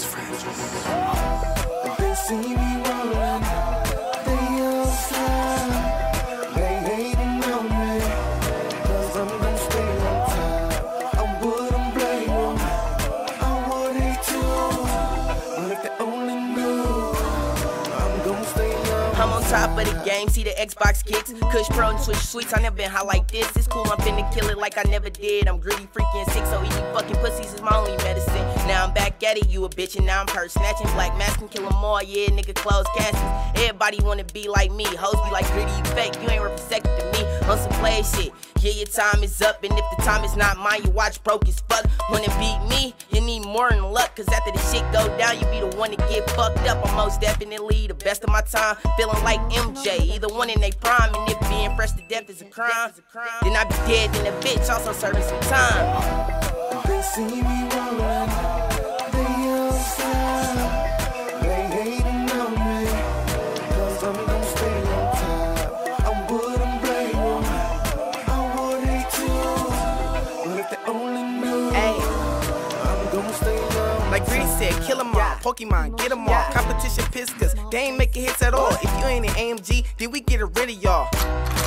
X Franchise. They see me rolling, they outside. They hating on me, cause I'm gonna stay on top. I wouldn't blame them, I would hate. But if they only knew, I'm gonna stay on I'm on top of the game, see the Xbox kicks. Kush Pro and Switch Sweets, I never been high like this. It's cool, I'm finna kill it like I never did. I'm greedy, freaky, and sick, so eating fucking pussies is my only medicine. Now I'm back at it, you a bitch, and now I'm purse snatching. Black mask and kill 'em all, yeah, nigga, close caskets. Everybody wanna be like me, hoes be like greedy, you fake, you ain't represented to me. On some play shit, yeah, your time is up, and if the time is not mine, you watch broke as fuck. Wanna beat me, you need more than luck, cause after the shit go down, you be the one to get fucked up. I'm most definitely the best of my time, feeling like MJ, either one in they prime, and if being fresh to death is a crime, then I be dead than a bitch, also serving some time. Like Greedy said, kill 'em all. Pokemon, get 'em all. Competition piss, cause they ain't making hits at all. If you ain't an AMG, then we get rid of y'all.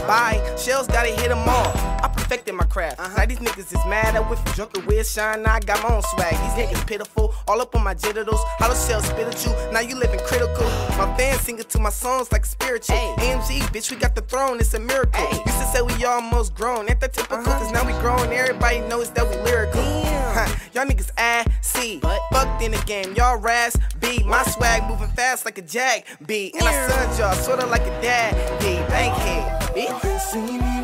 Bye, shells gotta hit 'em all. I perfected my craft. Uh-huh. Now these niggas is mad. I went from Joker with shine, now I got my own swag. These niggas pitiful, all up on my genitals. Hollow shells spit at you, now you living critical. My fans singing to my songs like spiritual. AMG, bitch, we got the throne, it's a miracle. Used to say we almost grown, ain't that typical? Uh-huh. Cause now we grown, everybody knows that we lyrical. Y'all niggas assy. Fucked in the game, y'all ras B. My swag moving fast like a jag B. And I son y'all sorta like a dad D. Bankhead, bitch.